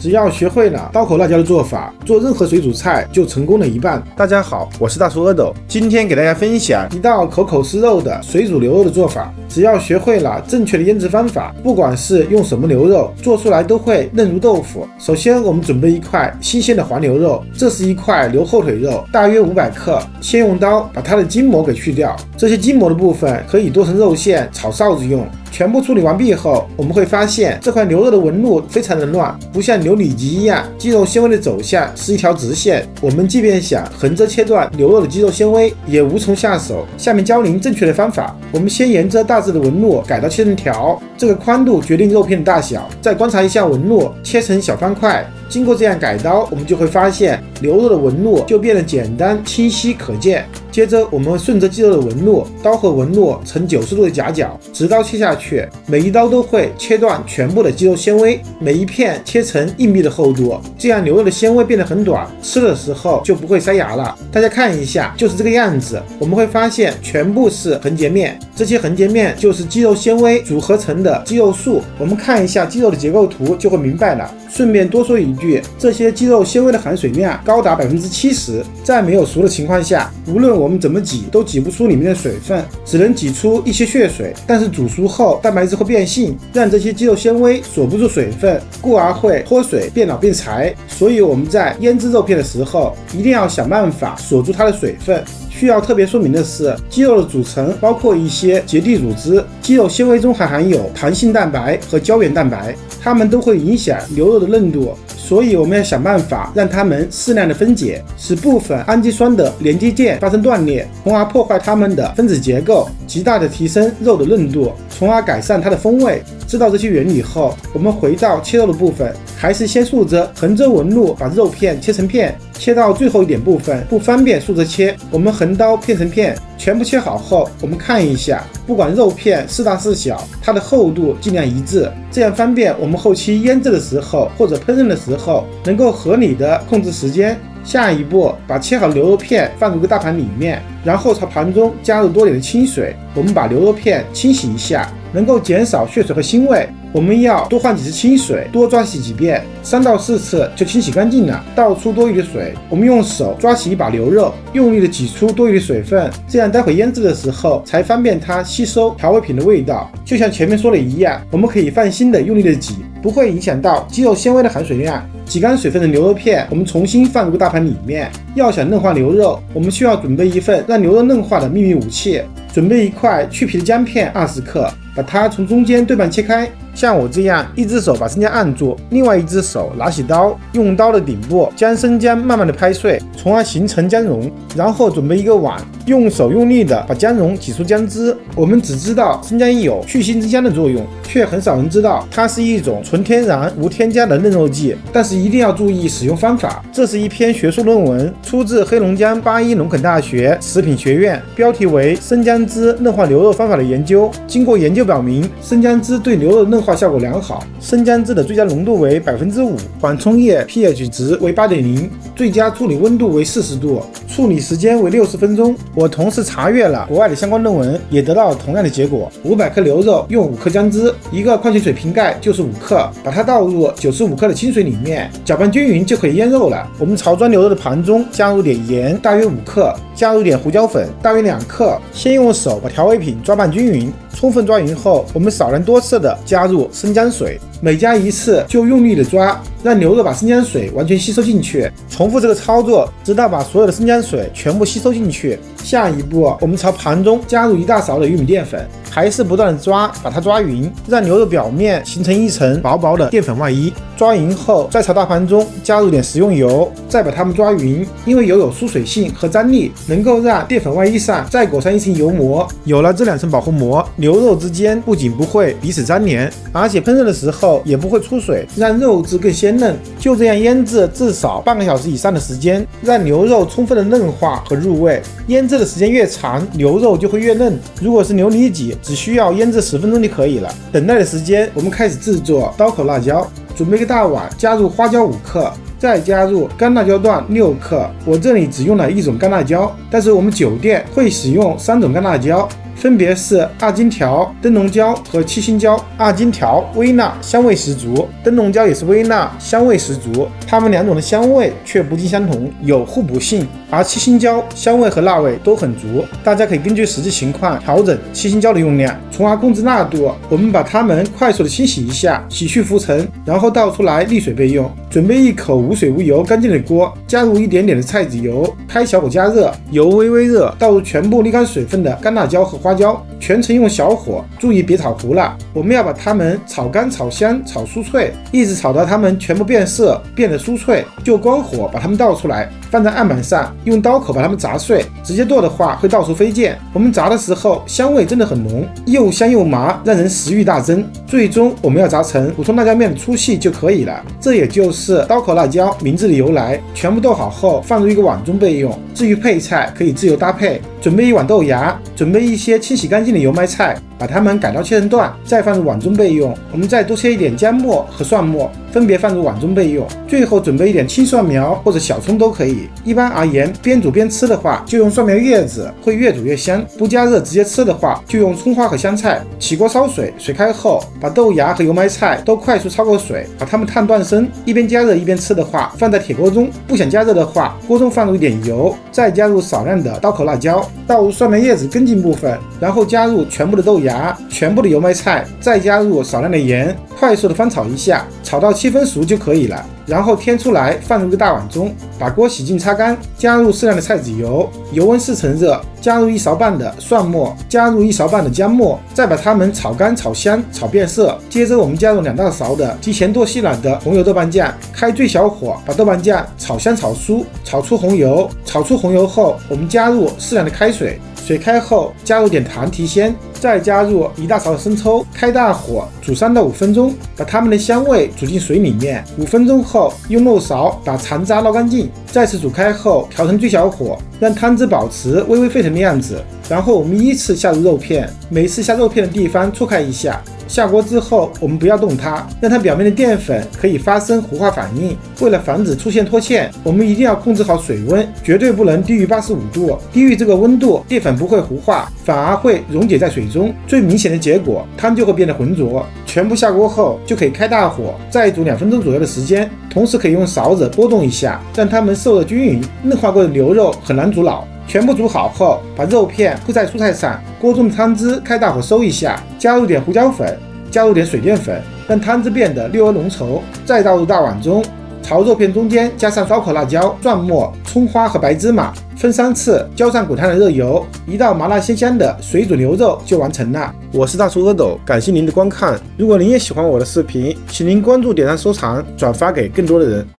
只要学会了刀口辣椒的做法，做任何水煮菜就成功了一半。大家好，我是大叔阿斗，今天给大家分享一道口口是肉的水煮牛肉的做法。只要学会了正确的腌制方法，不管是用什么牛肉，做出来都会嫩如豆腐。首先，我们准备一块新鲜的黄牛肉，这是一块牛后腿肉，大约五百克。先用刀把它的筋膜给去掉，这些筋膜的部分可以剁成肉馅炒臊子用。全部处理完毕后，我们会发现这块牛肉的纹路非常的乱，不像牛里脊一样，肌肉纤维的走向是一条直线。我们即便想横着切断牛肉的肌肉纤维，也无从下手。下面教您正确的方法，我们先沿着大致的纹路改刀切成条，这个宽度决定肉片的大小。再观察一下纹路，切成小方块。经过这样改刀，我们就会发现牛肉的纹路就变得简单、清晰、可见。接着，我们顺着肌肉的纹路，刀和纹路呈九十度的夹角，直刀切下去。每一刀都会切断全部的肌肉纤维，每一片切成硬币的厚度，这样牛肉的纤维变得很短，吃的时候就不会塞牙了。大家看一下，就是这个样子。我们会发现全部是横截面，这些横截面就是肌肉纤维组合成的肌肉束。我们看一下肌肉的结构图，就会明白了。顺便多说一句，这些肌肉纤维的含水量高达百分之七十，在没有熟的情况下，无论我们怎么挤，都挤不出里面的水分，只能挤出一些血水。但是煮熟后，蛋白质会变性，让这些肌肉纤维锁不住水分，故而会脱水、变老、变柴。所以我们在腌制肉片的时候，一定要想办法锁住它的水分。需要特别说明的是，肌肉的组成包括一些结缔组织，肌肉纤维中还含有弹性蛋白和胶原蛋白，它们都会影响牛肉的嫩度。所以我们要想办法让它们适量的分解，使部分氨基酸的连接键发生断裂，从而破坏它们的分子结构，极大的提升肉的嫩度，从而改善它的风味。知道这些原理后，我们回到切肉的部分，还是先竖着横着纹路把肉片切成片，切到最后一点部分不方便竖着切，我们横刀片成片。全部切好后，我们看一下，不管肉片是大是小，它的厚度尽量一致，这样方便我们后期腌制的时候或者烹饪的时候能够合理的控制时间。下一步，把切好的牛肉片放入个大盘里面，然后朝盘中加入多点的清水，我们把牛肉片清洗一下，能够减少血水和腥味。我们要多换几次清水，多抓洗几遍，三到四次就清洗干净了。倒出多余的水，我们用手抓起一把牛肉，用力的挤出多余的水分，这样待会腌制的时候才方便它吸收调味品的味道。就像前面说的一样，我们可以放心的用力的挤，不会影响到肌肉纤维的含水量。挤干水分的牛肉片，我们重新放入大盘里面。要想嫩化牛肉，我们需要准备一份让牛肉嫩化的秘密武器。准备一块去皮的姜片二十克，把它从中间对半切开。像我这样，一只手把生姜按住，另外一只手拿起刀，用刀的顶部将生姜慢慢的拍碎，从而形成姜蓉。然后准备一个碗，用手用力的把姜蓉挤出姜汁。我们只知道生姜有去腥增香的作用，却很少人知道它是一种纯天然无添加的嫩肉剂。但是一定要注意使用方法。这是一篇学术论文，出自黑龙江八一农垦大学食品学院，标题为《生姜汁嫩化牛肉方法的研究》。经过研究表明，生姜汁对牛肉嫩化效果良好。生姜汁的最佳浓度为百分之五，缓冲液 pH 值为八点零，最佳处理温度为四十度，处理时间为六十分钟。我同时查阅了国外的相关论文，也得到了同样的结果。五百克牛肉用五克姜汁，一个矿泉水瓶盖就是五克，把它倒入九十五克的清水里面，搅拌均匀就可以腌肉了。我们潮装牛肉的盘中加入点盐，大约五克，加入点胡椒粉，大约两克。先用手把调味品抓拌均匀。充分抓匀后，我们少量多次的加入生姜水，每加一次就用力的抓，让牛肉把生姜水完全吸收进去。重复这个操作，直到把所有的生姜水全部吸收进去。下一步，我们朝盘中加入一大勺的玉米淀粉，还是不断的抓，把它抓匀，让牛肉表面形成一层薄薄的淀粉外衣。抓匀后，再朝大盘中加入点食用油，再把它们抓匀。因为油有疏水性和张力，能够让淀粉外衣上再裹上一层油膜。有了这两层保护膜，牛肉之间不仅不会彼此粘连，而且烹饪的时候也不会出水，让肉质更鲜嫩。就这样腌制至少半个小时以上的时间，让牛肉充分的嫩化和入味。腌制的时间越长，牛肉就会越嫩。如果是牛里脊，只需要腌制十分钟就可以了。等待的时间，我们开始制作刀口辣椒。准备一个大碗，加入花椒五克，再加入干辣椒段六克。我这里只用了一种干辣椒，但是我们酒店会使用三种干辣椒，分别是二荆条、灯笼椒和七星椒。二荆条微辣，香味十足；灯笼椒也是微辣，香味十足。它们两种的香味却不尽相同，有互补性。而七星椒香味和辣味都很足，大家可以根据实际情况调整七星椒的用量，从而控制辣度。我们把它们快速的清洗一下，洗去浮尘，然后倒出来沥水备用。准备一口无水无油干净的锅，加入一点点的菜籽油，开小火加热，油微微热，倒入全部沥干水分的干辣椒和花椒，全程用小火，注意别炒糊了。我们要把它们炒干、炒香、炒酥脆，一直炒到它们全部变色，变得酥脆，就关火把它们倒出来，放在案板上，用刀口把它们砸碎。直接剁的话会到处飞溅。我们炸的时候香味真的很浓，又香又麻，让人食欲大增。最终我们要炸成普通辣椒面的粗细就可以了。这也就是刀口辣椒名字的由来。全部剁好后放入一个碗中备用。至于配菜可以自由搭配。准备一碗豆芽，准备一些清洗干净的油麦菜。把它们改刀切成段，再放入碗中备用。我们再多切一点姜末和蒜末，分别放入碗中备用。最后准备一点青蒜苗或者小葱都可以。一般而言，边煮边吃的话，就用蒜苗叶子，会越煮越香。不加热直接吃的话，就用葱花和香菜。起锅烧水，水开后，把豆芽和油麦菜都快速焯过水，把它们烫断生。一边加热一边吃的话，放在铁锅中。不想加热的话，锅中放入一点油，再加入少量的刀口辣椒，倒入蒜苗叶子根茎部分，然后加入全部的豆芽。全部的油麦菜，再加入少量的盐，快速的翻炒一下，炒到七分熟就可以了。然后添出来，放入一个大碗中，把锅洗净擦干，加入适量的菜籽油，油温四成热，加入一勺半的蒜末，加入一勺半的姜末，再把它们炒干、炒香、炒变色。接着我们加入两大勺的提前剁细了的红油豆瓣酱，开最小火把豆瓣酱炒香、炒酥，炒出红油。炒出红油后，我们加入适量的开水。水开后，加入点糖提鲜，再加入一大勺的生抽，开大火煮三到五分钟，把它们的香味煮进水里面。五分钟后，用漏勺把残渣捞干净，再次煮开后调成最小火，让汤汁保持微微沸腾的样子。然后我们依次下入肉片，每次下肉片的地方错开一下。下锅之后，我们不要动它，让它表面的淀粉可以发生糊化反应。为了防止出现脱芡，我们一定要控制好水温，绝对不能低于八十五度。低于这个温度，淀粉不会糊化，反而会溶解在水中。最明显的结果，汤就会变得浑浊。全部下锅后，就可以开大火再煮两分钟左右的时间，同时可以用勺子拨动一下，让它们受热均匀。嫩化过的牛肉很难煮老。全部煮好后，把肉片铺在蔬菜上，锅中的汤汁开大火收一下，加入点胡椒粉，加入点水淀粉，让汤汁变得略微浓稠，再倒入大碗中，朝肉片中间加上烧烤辣椒、蒜末、葱花和白芝麻，分三次浇上滚烫的热油，一道麻辣鲜香的水煮牛肉就完成了。我是大厨阿斗，感谢您的观看。如果您也喜欢我的视频，请您关注、点赞、收藏、转发给更多的人。